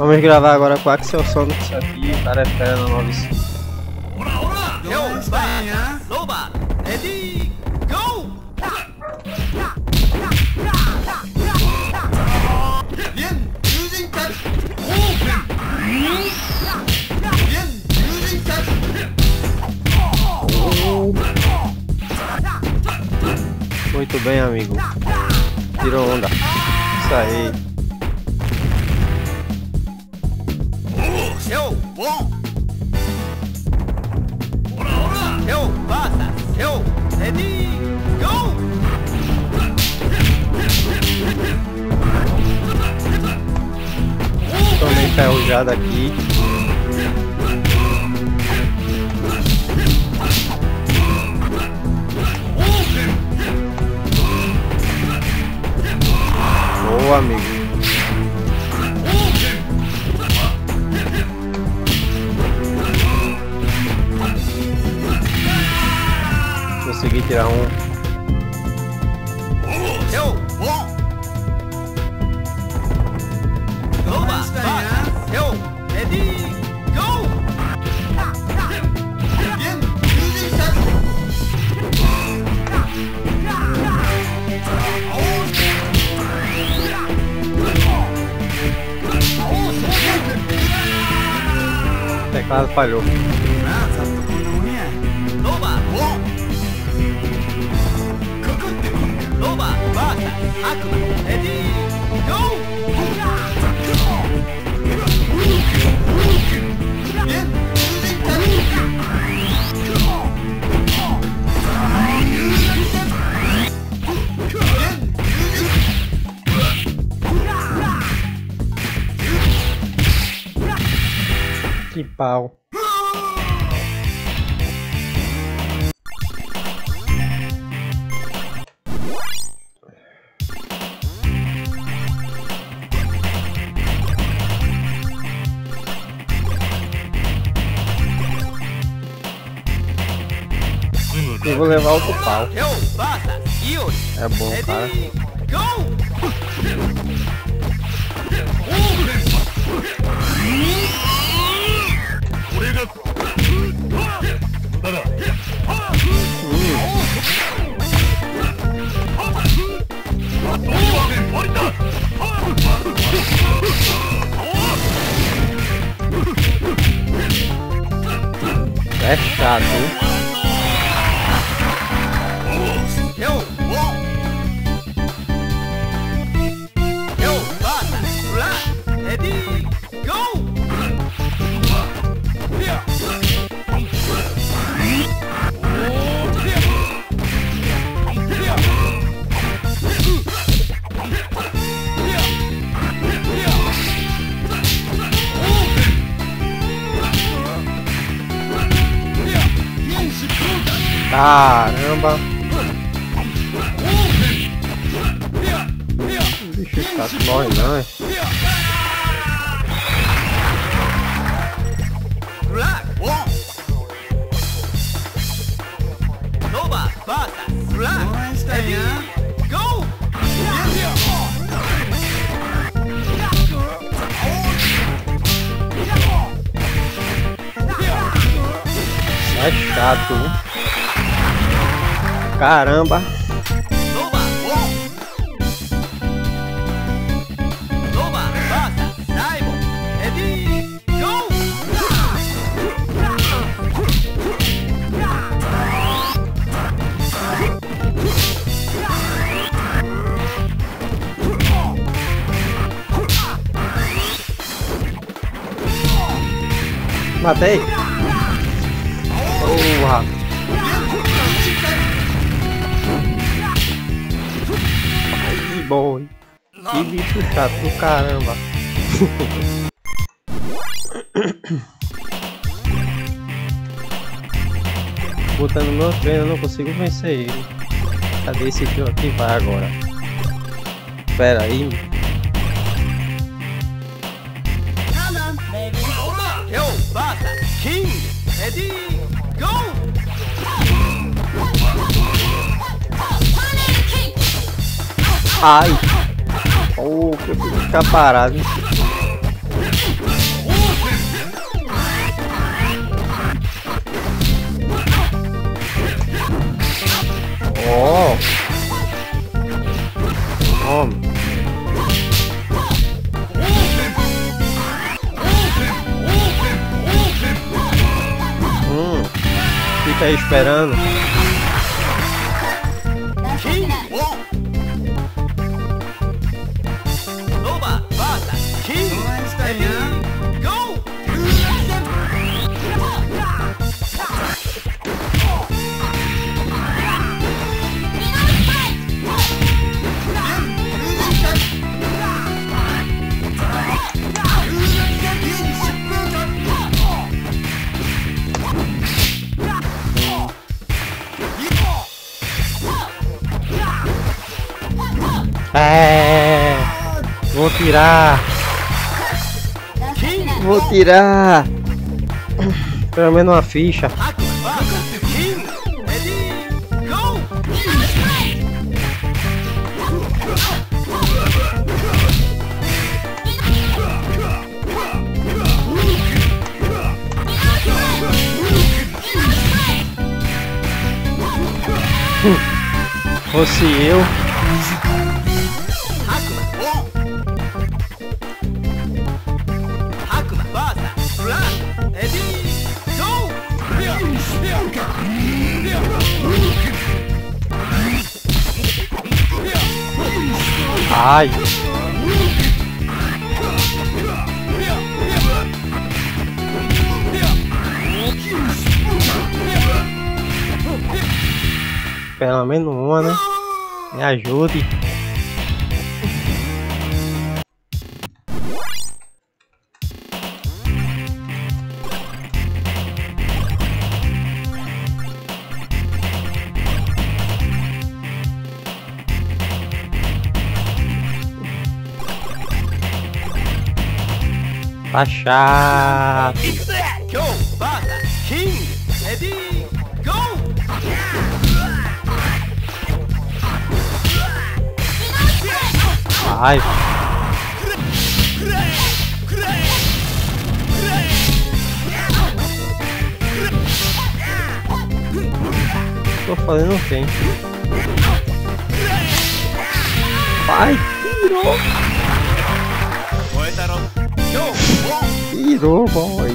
Vamos gravar agora com Axel Sonic isso aqui, o cara é fera na 95. Muito bem, amigo. Tirou onda. Isso aí. Tomei enferrujada aqui. Boa, amigo. Consegui tirar um. O teclado falhou. Que pau. Eu vou levar outro pau. Iori É bom, cara. ready go. É chato, Caramba! Bicho chato morre não, é? É chato, hein? Caramba! Matei! Porra! Hein? Que bicho chato do caramba! Botando meu treino, eu não consigo vencer ele. Cadê esse tio aqui? Vai agora. Pera aí. Seu passa. King ready go. Ai! Oh, que eu preciso ficar parado. Oh! Toma! Hum! Fica aí esperando. É. Vou tirar. Vou tirar. Pelo menos uma ficha. Fosse eu. Ai. Pelo menos uma, né? Me ajude. Tá chato. Ai. Tô fazendo tempo. Vai, virou. Yo, Hero boy.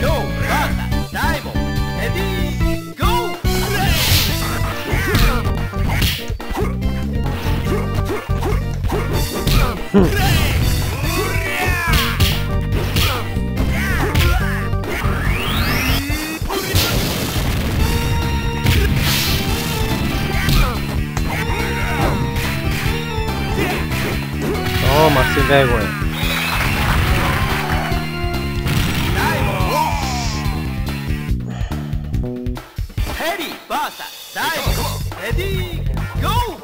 Yo, Rata, Daimo, Ready, go! Hmm. sem vergonha. Ready, go!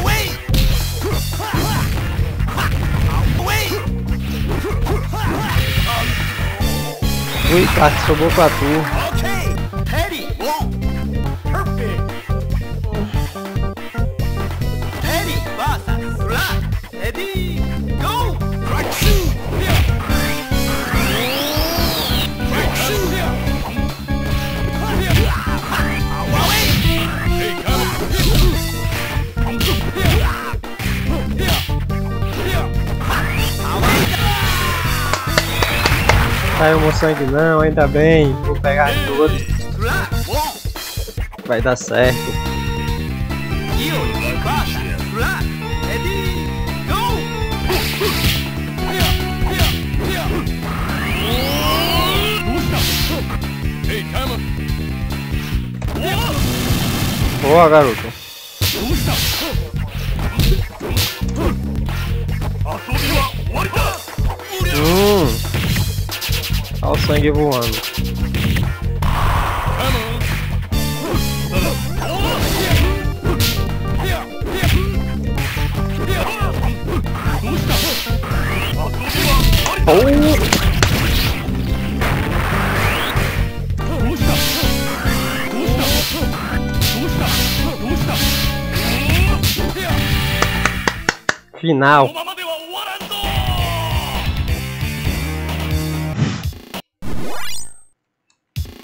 Away! Away! Ui, tá, sobrou pra tu. Saiu meu sangue não, ainda bem. Vou pegar tudo. Vai dar certo. Boa, garoto. Hum. Olha o sangue voando. Oh. Final.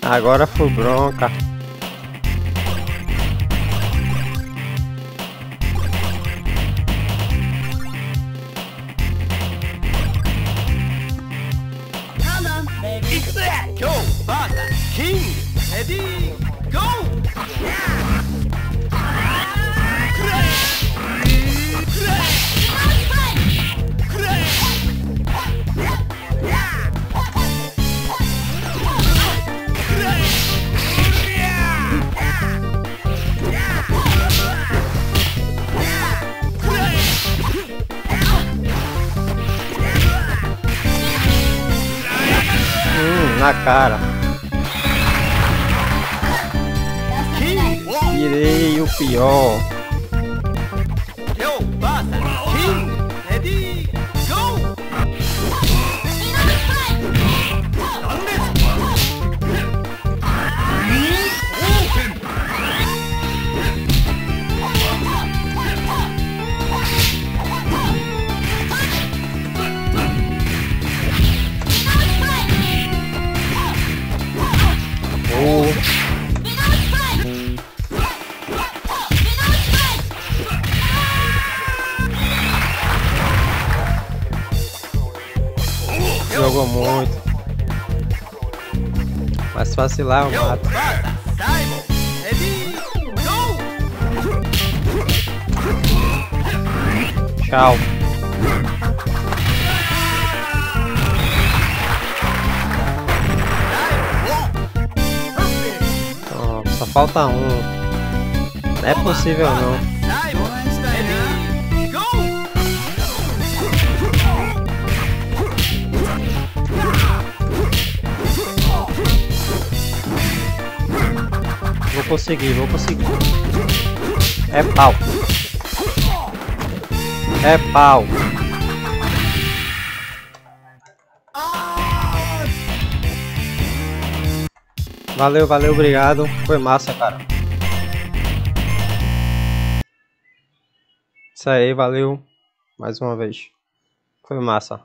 Agora foi bronca. na cara. Tirei o pior. Jogou muito. Mas se vacilar, o mato. Tchau. falta um. Não é possível não. Vou conseguir, vou conseguir. É pau. É pau. Valeu, valeu, obrigado. Foi massa, cara. Isso aí, valeu. Mais uma vez. Foi massa.